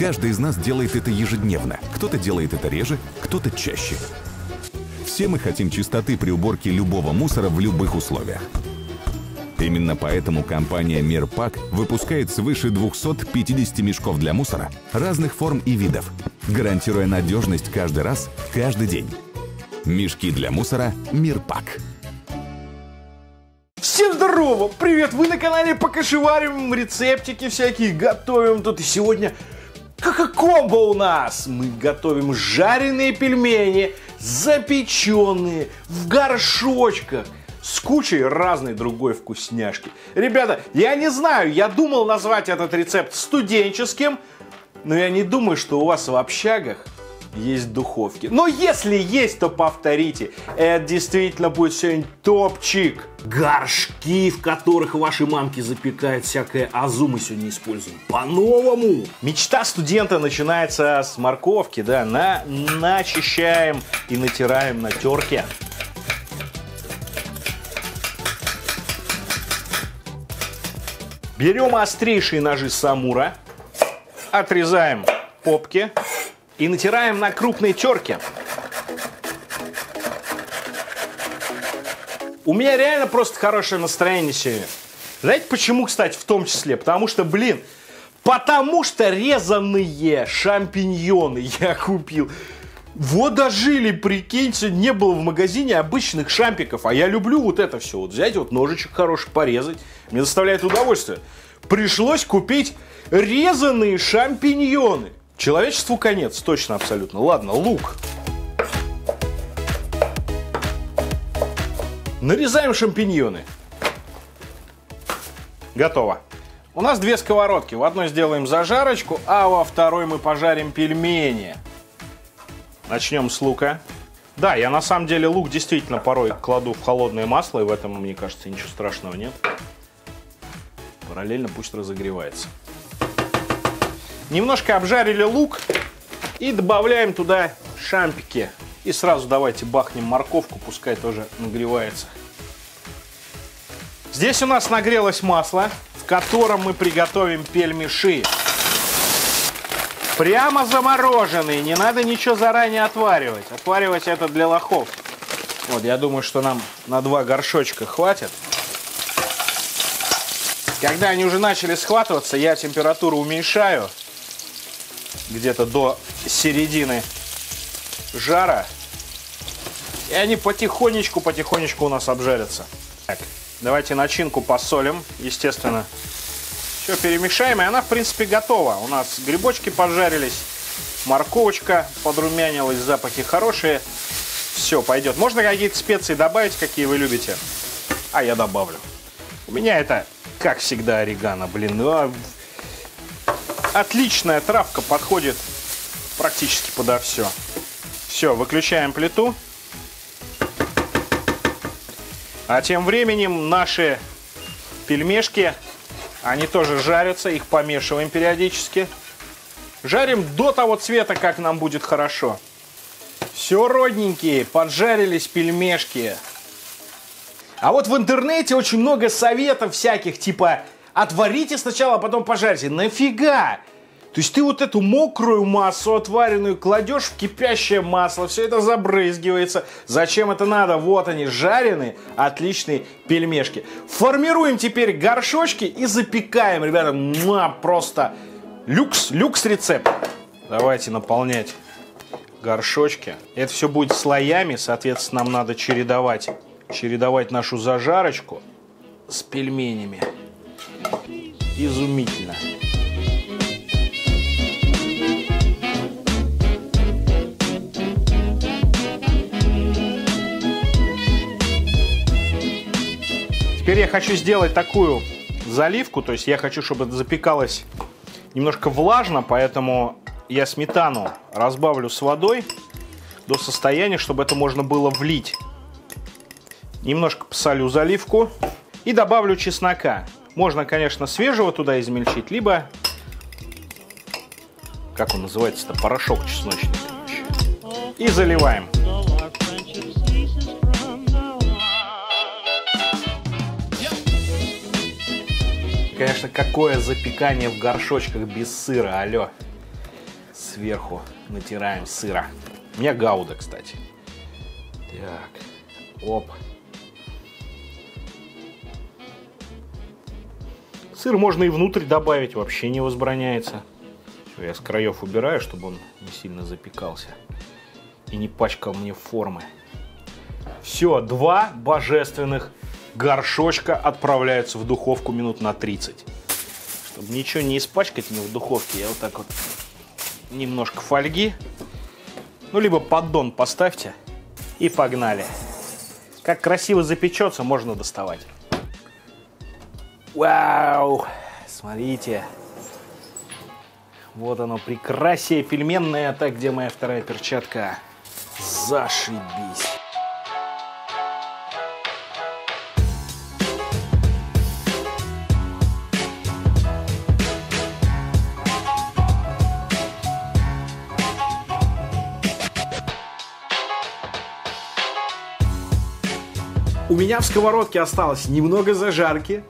Каждый из нас делает это ежедневно. Кто-то делает это реже, кто-то чаще. Все мы хотим чистоты при уборке любого мусора в любых условиях. Именно поэтому компания Мирпак выпускает свыше 250 мешков для мусора разных форм и видов, гарантируя надежность каждый раз, каждый день. Мешки для мусора Мирпак. Всем здорово! Привет! Вы на канале Покашеварим, рецептики всякие готовим тут. И сегодня как-комбо у нас! Мы готовим жареные пельмени, запеченные в горшочках с кучей разной другой вкусняшки. Ребята, я не знаю, я думал назвать этот рецепт студенческим, но я не думаю, что у вас в общагах есть духовки. Но если есть, то повторите. Это действительно будет сегодня топчик. Горшки, в которых ваши мамки запекают всякое азу, мы сегодня используем по-новому. Мечта студента начинается с морковки, да, на начищаем и натираем на терке. Берем острейшие ножи Самура, отрезаем попки и натираем на крупной терке. У меня реально просто хорошее настроение сегодня. Знаете почему, кстати, в том числе? Потому что, блин, потому что резанные шампиньоны я купил. Вот дожили, прикиньте, не было в магазине обычных шампиков. А я люблю вот это все. Вот взять вот ножичек хороший, порезать. Мне доставляет удовольствие. Пришлось купить резанные шампиньоны. Человечеству конец, точно, абсолютно. Ладно, лук. Нарезаем шампиньоны. Готово. У нас две сковородки. В одной сделаем зажарочку, а во второй мы пожарим пельмени. Начнем с лука. Да, я на самом деле лук действительно порой кладу в холодное масло, и в этом, мне кажется, ничего страшного нет. Параллельно пусть разогревается. Немножко обжарили лук и добавляем туда шампики. И сразу давайте бахнем морковку, пускай тоже нагревается. Здесь у нас нагрелось масло, в котором мы приготовим пельмеши. Прямо замороженные, не надо ничего заранее отваривать. Отваривать это для лохов. Вот, я думаю, что нам на два горшочка хватит. Когда они уже начали схватываться, я температуру уменьшаю где-то до середины жара. И они потихонечку-потихонечку у нас обжарятся. Так, давайте начинку посолим, естественно. Все перемешаем, и она, в принципе, готова. У нас грибочки поджарились, морковочка подрумянилась, запахи хорошие. Все, пойдет. Можно какие-то специи добавить, какие вы любите. А я добавлю. У меня это, как всегда, орегано, блин. Ну, отличная травка подходит практически подо все. Все, выключаем плиту. А тем временем наши пельмешки они тоже жарятся, их помешиваем периодически. Жарим до того цвета, как нам будет хорошо. Все, родненькие, поджарились пельмешки. А вот в интернете очень много советов всяких, типа отварите сначала, а потом пожарьте. Нафига? То есть ты вот эту мокрую массу отваренную кладешь в кипящее масло, все это забрызгивается. Зачем это надо? Вот они, жареные, отличные пельмешки. Формируем теперь горшочки и запекаем, ребята, муа, просто люкс, люкс рецепт. Давайте наполнять горшочки. Это все будет слоями, соответственно, нам надо чередовать, чередовать нашу зажарочку с пельменями. Изумительно. Теперь я хочу сделать такую заливку, то есть я хочу, чтобы это запекалось немножко влажно, поэтому я сметану разбавлю с водой до состояния, чтобы это можно было влить. Немножко посолю заливку и добавлю чеснока. Можно, конечно, свежего туда измельчить, либо, как он называется-то, порошок чесночный. И заливаем. Конечно, какое запекание в горшочках без сыра, алло. сверху натираем сыра. У меня гауда, кстати. Так, оп. Сыр можно и внутрь добавить, вообще не возбраняется. Я с краев убираю, чтобы он не сильно запекался. И не пачкал мне формы. Все, два божественных горшочка отправляются в духовку минут на 30. Чтобы ничего не испачкать мне в духовке, я вот так вот немножко фольги. Ну, либо поддон поставьте и погнали. Как красиво запечется, можно доставать. Вау! Смотрите. Вот оно, прекрасие пельменное. Так, где моя вторая перчатка? Зашибись. У меня в сковородке осталось немного зажарки,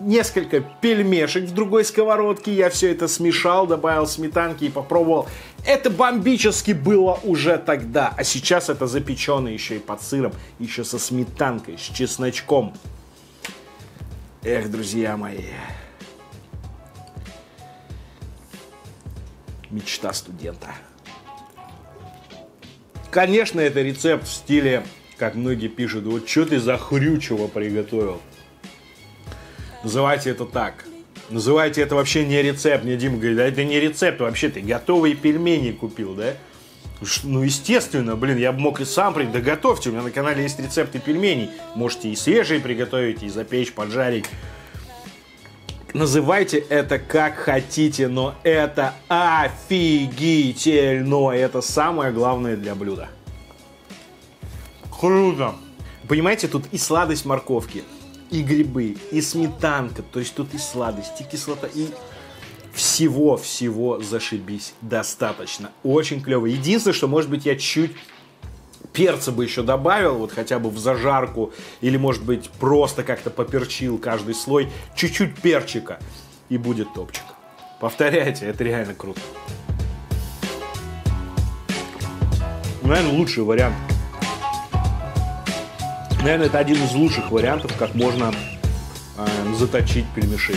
несколько пельмешек в другой сковородке. Я все это смешал, добавил сметанки и попробовал. Это бомбически было уже тогда. А сейчас это запеченное еще и под сыром, еще со сметанкой, с чесночком. Эх, друзья мои. Мечта студента. Конечно, это рецепт в стиле, как многие пишут, вот что ты за хрючево приготовил. Называйте это так. Называйте это вообще не рецепт. Мне Дима говорит, да это не рецепт, вообще ты готовые пельмени купил, да? Ну, естественно, блин, я бы мог и сам приготовить. Да готовьте, у меня на канале есть рецепты пельменей. Можете и свежие приготовить, и запечь, поджарить. Называйте это как хотите, но это офигительно. Это самое главное для блюда. Круто. Понимаете, тут и сладость морковки, и грибы, и сметанка. То есть тут и сладость, и кислота, и всего-всего зашибись достаточно. Очень клево. Единственное, что, может быть, я чуть перца бы еще добавил, вот хотя бы в зажарку, или, может быть, просто как-то поперчил каждый слой, чуть-чуть перчика, и будет топчик. Повторяйте, это реально круто. Наверное, лучший вариант. Наверное, это один из лучших вариантов, как можно э, заточить пельмеши.